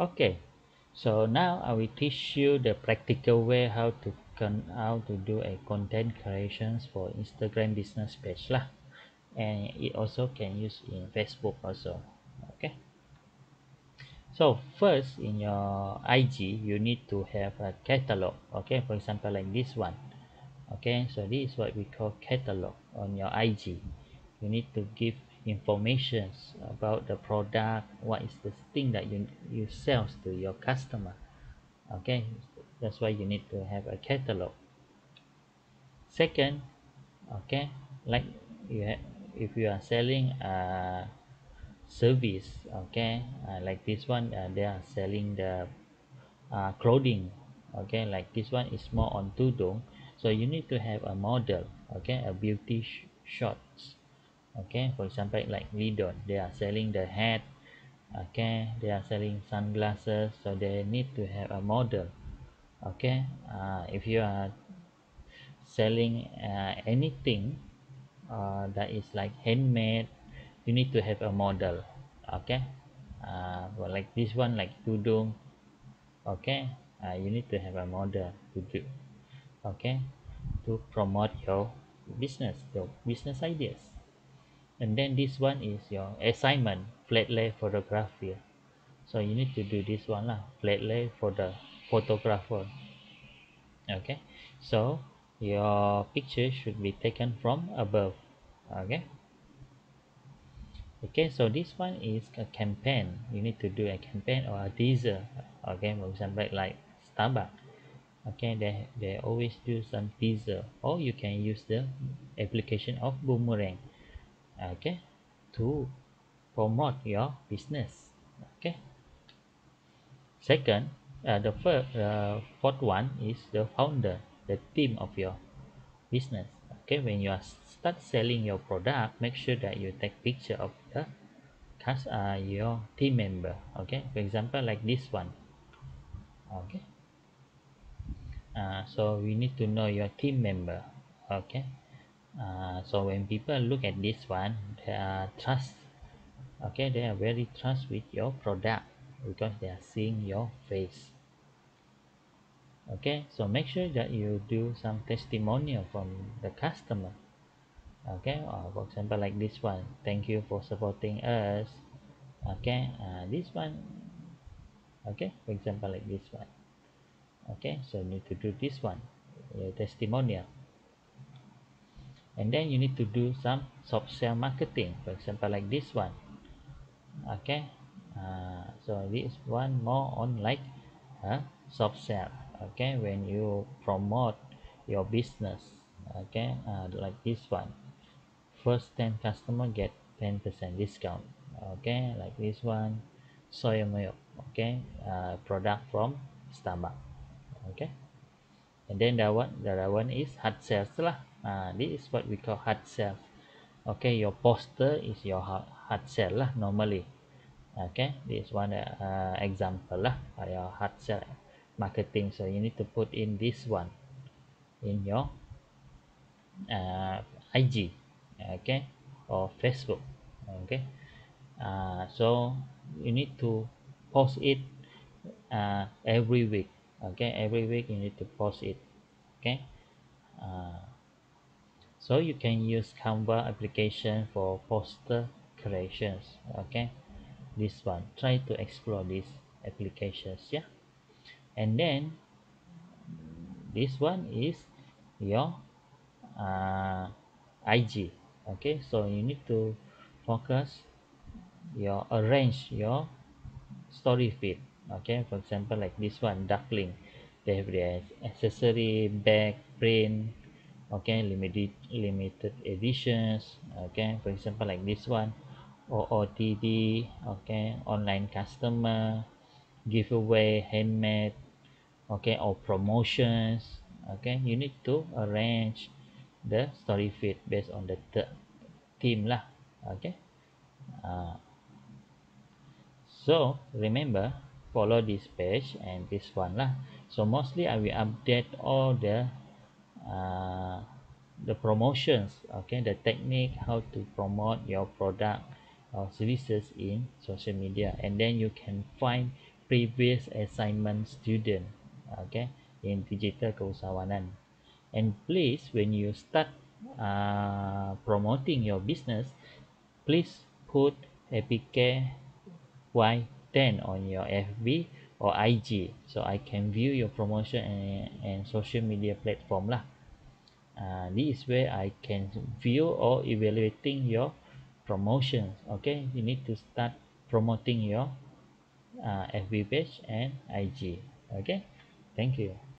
okay. So now I will teach you the practical way how to con how to do a content creations for Instagram business page lah. And it also can use in Facebook also. Okay. So first in your IG you need to have a catalog. Okay. For example like this one. Okay. So this is what we call catalog on your IG you need to give informations about the product what is the thing that you you sells to your customer. Okay? That's why you need to have a catalog. Second okay like you have if you are selling a service okay uh, like this one uh, they are selling the uh, clothing okay like this one is more on tudung. So you need to have a model okay a beauty sh shots okay for example like Lidon they are selling the hat okay they are selling sunglasses so they need to have a model okay. Uh, if you are selling uh, anything uh, that is like handmade you need to have a model okay. Uh, well, like this one like tudung okay uh, you need to have a model to do okay to promote your business your business ideas and then this one is your assignment flat lay photography. So you need to do this one lah flat lay for the photographer. Okay? So your picture should be taken from above. Okay? Okay so this one is a campaign. You need to do a campaign or a teaser. Okay? For example like starbucks. Okay? They they always do some teaser. Or you can use the application of boomerang okay. To promote your business. Okay. Second uh, the first uh, fourth one is the founder the team of your business. Okay. When you are start selling your product make sure that you take picture of the cast uh, your team member. Okay. For example like this one. Okay. Uh, so we need to know your team member. Okay uh, so when people look at this one they are trust okay? They are very trust with your product because they are seeing your face okay? So make sure that you do some testimonial from the customer okay? Uh, for example like this one thank you for supporting us okay? Uh, this one okay? For example like this one okay? So you need to do this one a testimonial and then you need to do some soft sell marketing for example like this one. Okay? Uh, so this one more on like uh, soft sell. Okay? When you promote your business. Okay? Uh, like this one. First 10 customer get 10 percent discount. Okay? Like this one. Soy milk. Okay? Uh, product from Starbucks. Okay? And then the one the other one is hard sales lah uh, this is what we call hard sales okay your poster is your hard, hard sell lah normally. Okay this one uh, example lah your hard sell marketing. So you need to put in this one in your uh, IG okay or Facebook okay. Uh, so you need to post it uh, every week okay. Every week you need to post it okay. Uh, so you can use Canva application for poster creations okay? This one try to explore these applications yeah? And then this one is your uh, IG okay? So you need to focus your arrange your story feed okay? For example like this one duckling they have their accessory bag print okay limited limited editions okay for example like this one OOTD okay online customer giveaway handmade okay or promotions okay you need to arrange the story feed based on the theme lah okay. Uh, so remember follow this page and this one lah. So mostly I will update all the uh, the promotions okay the technique how to promote your product or services in social media. And then you can find previous assignment student okay in digital keusahawanan and please when you start uh, promoting your business please put happy care y10 on your fb or ig so i can view your promotion and, and social media platform lah. Uh, this is where i can view or evaluating your promotions. Okay you need to start promoting your uh, fb page and ig okay thank you